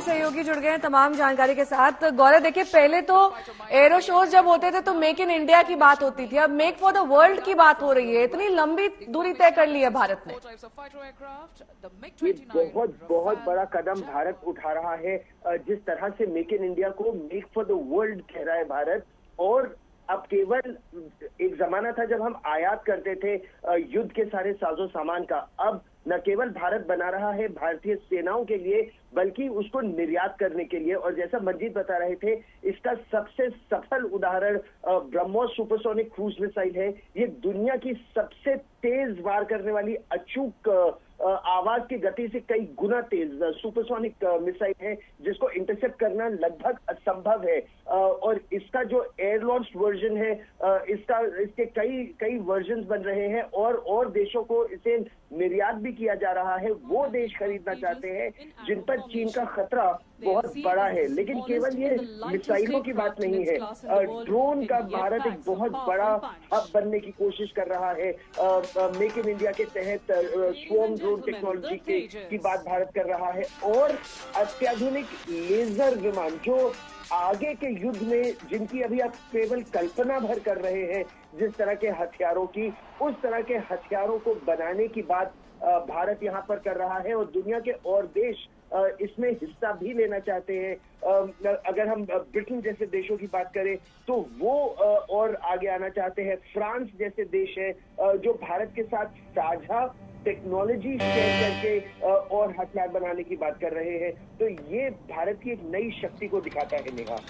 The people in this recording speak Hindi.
हमारे सहयोगी जुड़ गए हैं तमाम जानकारी के साथ। गौरव, देखिए, पहले तो एरो शोज़ जब होते थे तो मेक इन इंडिया की बात होती थी। अब मेक फॉर द वर्ल्ड की बात हो रही है। इतनी लंबी दूरी तय कर ली है भारत ने। बहुत बहुत बड़ा कदम भारत उठा रहा है। जिस तरह से मेक इन इंडिया को मेक फॉर द वर्ल्ड कह रहा है भारत, और अब केवल एक जमाना था जब हम आयात करते थे युद्ध के सारे साजो सामान का। अब न केवल भारत बना रहा है, भारतीय सेनाओं के लिए बल्कि उसको निर्यात करने के लिए और जैसा मंजीत बता रहे थे इसका सबसे सफल उदाहरण ब्रह्मोस सुपरसोनिक क्रूज मिसाइल है। ये दुनिया की सबसे तेज वार करने वाली अचूक आवाज़ की गति से कई गुना तेज सुपरसोनिक मिसाइल है जिसको इंटरसेप्ट करना लगभग असंभव है। और इसका जो एयर लॉन्च वर्जन है इसका इसके कई कई वर्जन बन रहे हैं और और देशों को इसे निर्यात भी किया जा रहा है। वो देश खरीदना चाहते हैं जिन पर teen 20 getrap. बहुत बड़ा है। लेकिन केवल ये मिसाइलों की बात नहीं है। ड्रोन का भारत एक बहुत बड़ा हब बनने की कोशिश कर रहा है। मेक इन इंडिया के तहत स्वम ड्रोन टेक्नोलॉजी के की बात भारत कर रहा है। और अत्याधुनिक लेजर विमान जो आगे के युद्ध में जिनकी अभी आप केवल कल्पना भर कर रहे हैं जिस तरह के हथियारों की उस तरह के हथियारों को बनाने की बात भारत यहाँ पर कर रहा है। और दुनिया के और देश इसमें हिस्सा भी लेना चाहते हैं अगर हम ब्रिटेन जैसे देशों की बात करें तो वो और आगे आना चाहते हैं। फ्रांस जैसे देश है जो भारत के साथ साझा टेक्नोलॉजी शेयर करके और हथियार बनाने की बात कर रहे हैं। तो ये भारत की एक नई शक्ति को दिखाता है निगाह